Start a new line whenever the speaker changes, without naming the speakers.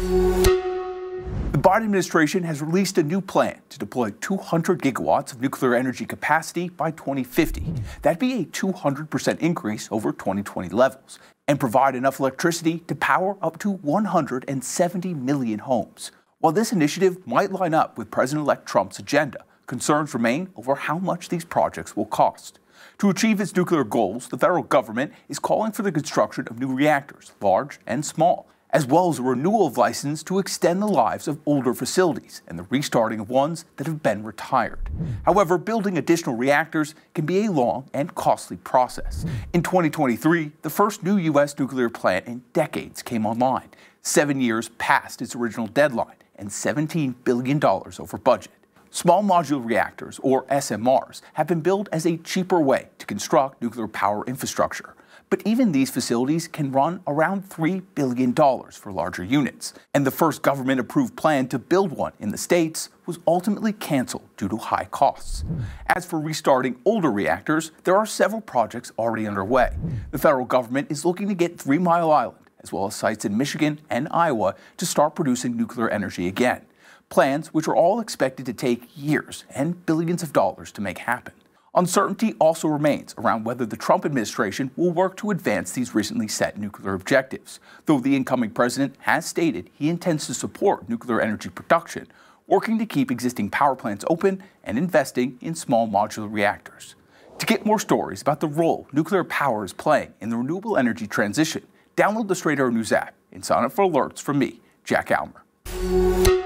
The Biden administration has released a new plan to deploy 200 gigawatts of nuclear energy capacity by 2050. That'd be a 200% increase over 2020 levels and provide enough electricity to power up to 170 million homes. While this initiative might line up with President elect Trump's agenda, concerns remain over how much these projects will cost. To achieve its nuclear goals, the federal government is calling for the construction of new reactors, large and small, as well as a renewal of license to extend the lives of older facilities and the restarting of ones that have been retired. However, building additional reactors can be a long and costly process. In 2023, the first new U.S. nuclear plant in decades came online, seven years past its original deadline and $17 billion over budget. Small modular reactors, or SMRs, have been built as a cheaper way to construct nuclear power infrastructure. But even these facilities can run around $3 billion for larger units. And the first government approved plan to build one in the States was ultimately canceled due to high costs. As for restarting older reactors, there are several projects already underway. The federal government is looking to get Three Mile Island, as well as sites in Michigan and Iowa, to start producing nuclear energy again. Plans which are all expected to take years and billions of dollars to make happen. Uncertainty also remains around whether the Trump administration will work to advance these recently set nuclear objectives, though the incoming president has stated he intends to support nuclear energy production, working to keep existing power plants open and investing in small modular reactors. To get more stories about the role nuclear power is playing in the renewable energy transition, download the Straight Arrow News app and sign up for alerts from me, Jack Aylmer.